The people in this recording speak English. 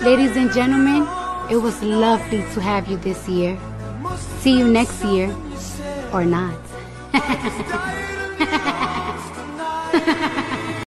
Ladies and gentlemen, it was lovely to have you this year. See you next year, or not.